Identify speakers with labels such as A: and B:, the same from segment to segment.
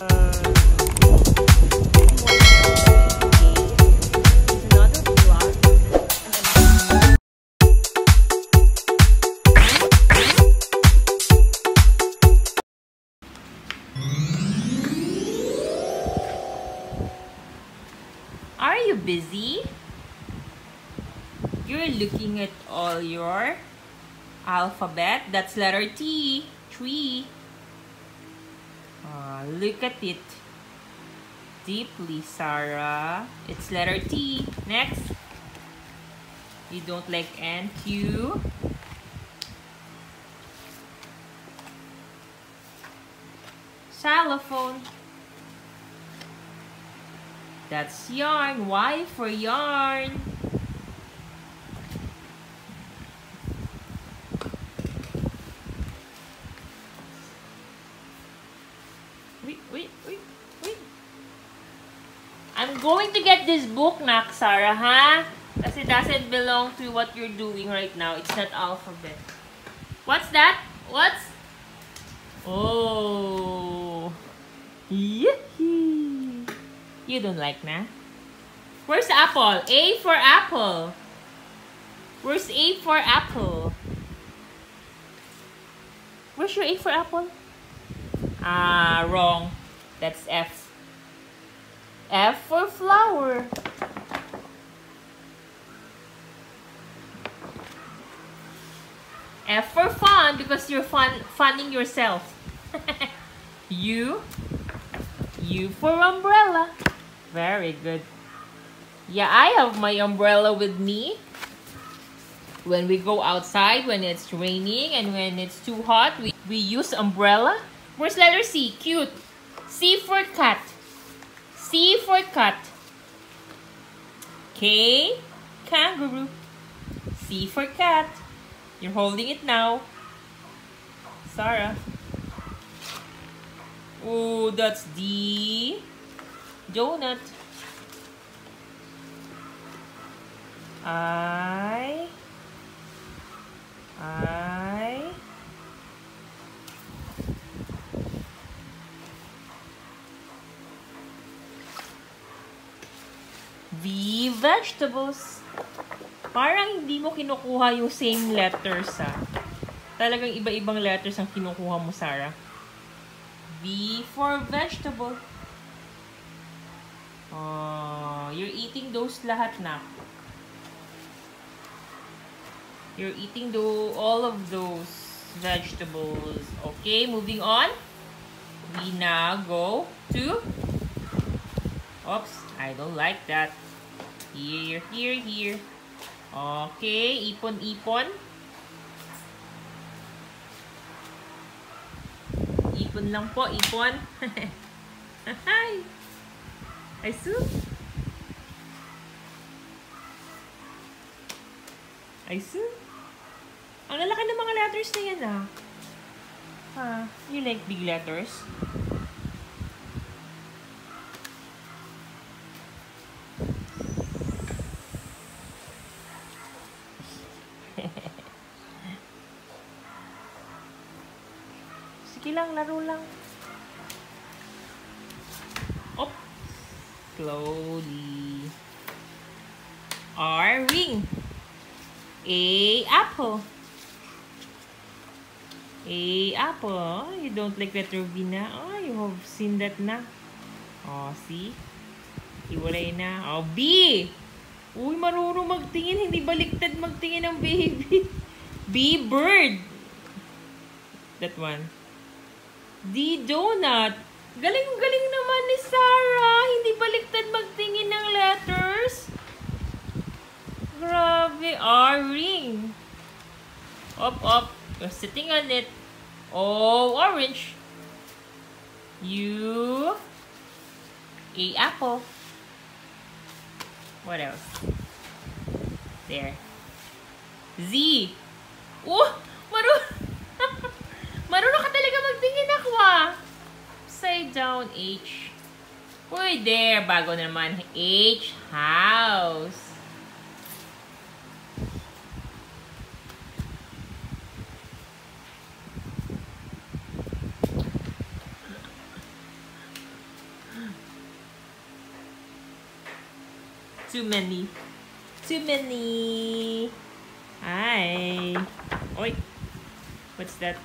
A: Are you busy? You're looking at all your alphabet. That's letter T. Tree. Ah, look at it deeply, Sara. It's letter T. Next. You don't like N. Q. Xylophone. That's yarn. Y for yarn. To get this book, Nak, Sara? Kasi it doesn't belong to what you're doing right now. It's not alphabet. What's that? What's... Oh. Yee. You don't like, na? Where's apple? A for apple. Where's A for apple? Where's your A for apple? Ah, wrong. That's F. F for flower. F for fun because you're fun funning yourself. U. U for umbrella. Very good. Yeah, I have my umbrella with me. When we go outside, when it's raining and when it's too hot, we, we use umbrella. Where's letter C? Cute. C for cat. C for cat. K, kangaroo. C for cat. You're holding it now. Sara. Oh, that's D. Donut. I. I. Vegetables. Parang hindi mo kinukuha yung same letters, ah. Talagang iba-ibang letters ang kinukuha mo, Sarah. V for vegetable. Oh, you're eating those lahat na. You're eating do all of those vegetables. Okay, moving on. We now go to Oops, I don't like that. Here, here, here. Okay, ipon-ipon. Ipon lang po, ipon. Hi! Ay, soup. Ay, soup. Ang lalaki ng mga letters na yan, ah. Ah, you like big letters? Sige lang, laro lang. Op. Slowly. R, ring. A, apple. A, apple. You don't like that, Rovina. Oh, you have seen that na. Oh, see? Iwalay na. Oh, B. Uy, marunong magtingin. Hindi baliktad magtingin ng baby. B, bird. That one. D, donut. Galing-galing naman ni Sarah. Hindi baliktad magtingin ng letters. Grabe. R, ring. Up, up. You're sitting on it. O, orange. U, A, apple. What else? There. Z. Oh, marunong. upside down H. Uy, there. Bago naman. H house. Too many. Too many. Hi. Oi. What's that?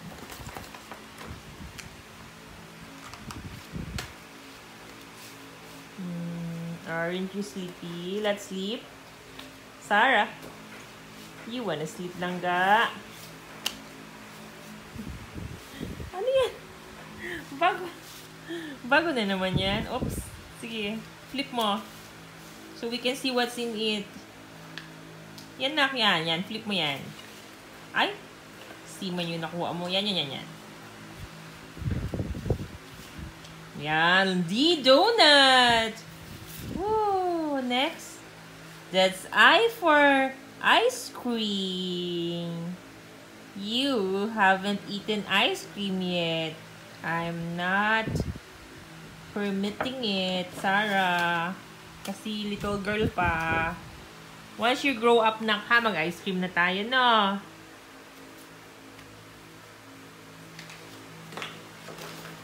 A: Aren't you sleepy? Let's sleep. Sarah, you wanna sleep lang ga? Ano yan? Bago. Bago na naman yan. Oops. Sige. Flip mo. So we can see what's in it. Yan na, yan, yan. Flip mo yan. Ay! Man yung nakuha mo. Yan, yan, yan, yan. Yan, the donut! Next. That's I for ice cream. You haven't eaten ice cream yet. I'm not permitting it, Sarah. Kasi little girl pa. Once you grow up na ka, mag-ice cream na tayo, no?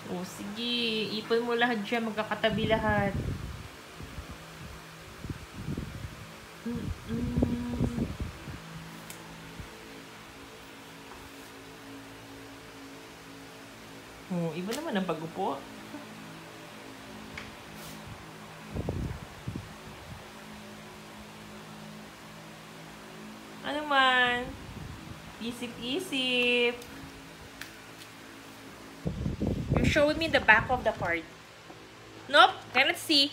A: O, sige. Ipon mo lahat dyan. Magkakatabi lahat. Ano man? Isip-isip. You showed me the back of the card. Nope, cannot see.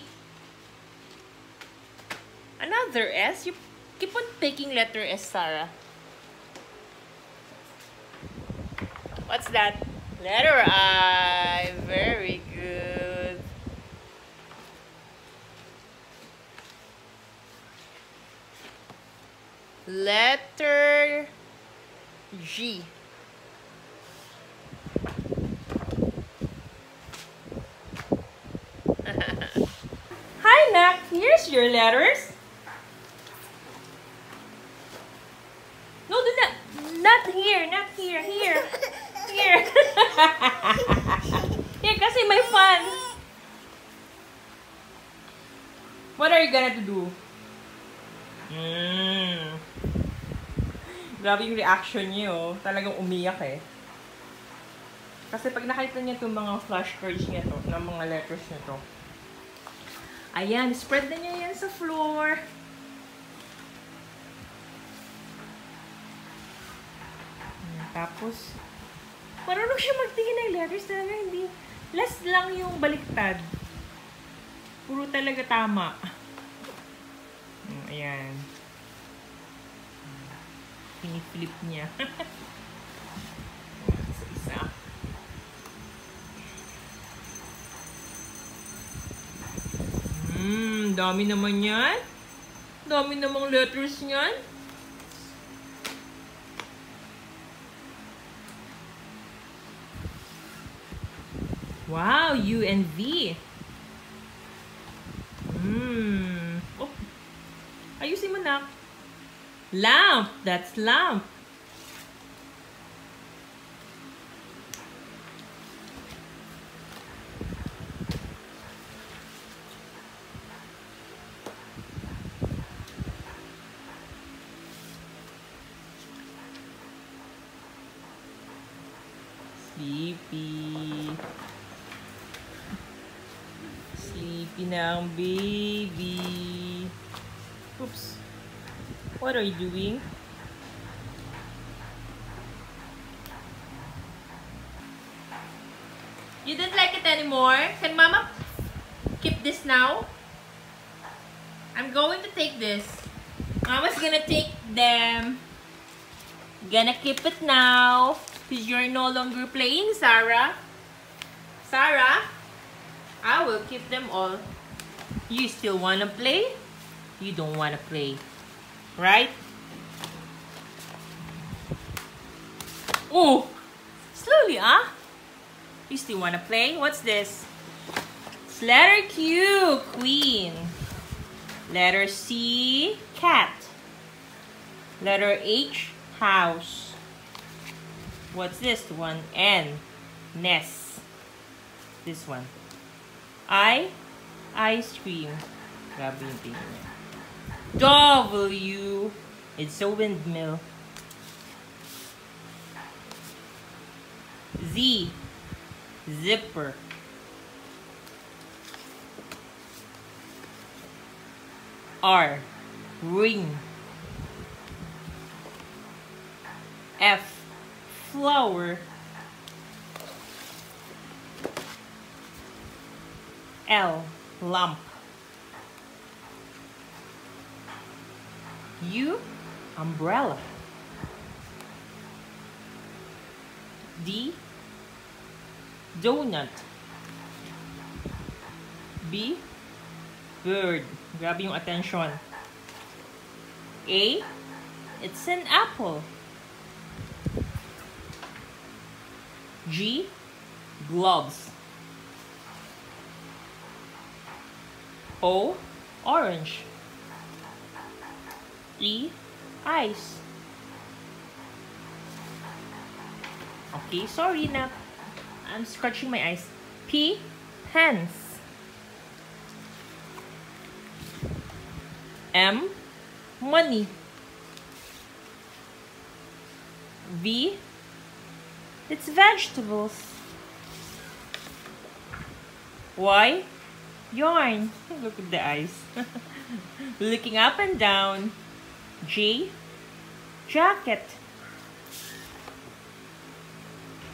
A: Another S? You keep on taking letter S, Sara. What's that? Letter I. Very good. Letter G. Hi, Mac. Here's your letters. No, do not. Not here. Not here. Here. Here. here, kasi may fun. What are you gonna to do? Mm. Grabe yung reaction niyo. Talagang umiyak eh. Kasi pag nakita niya itong mga flashcards niya to, ng mga letters niya to, ayan, spread na niya yan sa floor. Tapos, marunong siya magtingin ng letters talaga, hindi, less lang yung baliktad. Puro talaga tama. Ayan. Piniflip niya. Isa-isa. Hmm, dami naman yan. Dami namang letters niyan. Wow, U and V. Hmm. Oh. Ayusin mo na. Lamp. That's lamp. Sleepy. Sleepy ang baby. Oops. What are you doing? You don't like it anymore? Can mama keep this now? I'm going to take this. Mama's gonna take them. Gonna keep it now. Because you're no longer playing, Sara. Sara, I will keep them all. You still wanna play? You don't wanna play. Right? Oh! Slowly, ah? You still wanna play? What's this? It's letter Q, queen. Letter C, cat. Letter H, house. What's this one? N, nest. This one. I, ice cream. W. It's a windmill. Z. Zipper. R. Ring. F. Flower. L. Lump. U. Umbrella. D. Donut. B. Bird. Grabe yung attention. A. It's an apple. G. Gloves. O. Orange. E. Ice. Okay, sorry na. I'm scratching my eyes. P. Pants. M. Money. V. It's vegetables. Y. Yarn. Look at the eyes. Looking up and down. J. Jacket.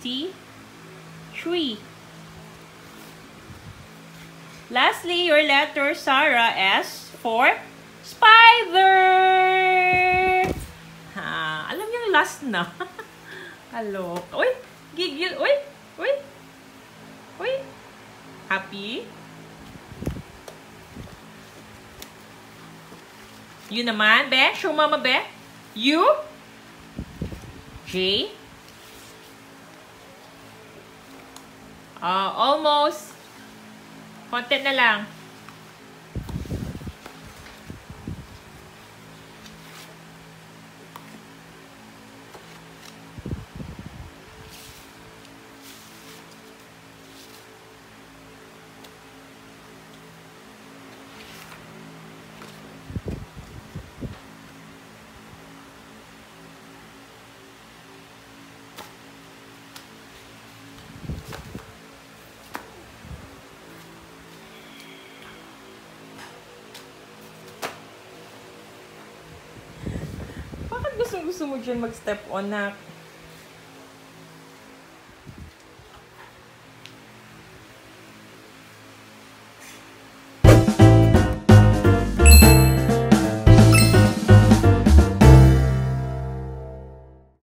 A: T. Tree. Lastly, your letter, Sarah, S for spider. Ha, alam yung last na. Hello. Uy, gigil. Uy, uy. Uy. Happy? You naman, be? Show mama, be? You? J? Uh, almost. Konti na lang. Gusto mo dyan mag-step on na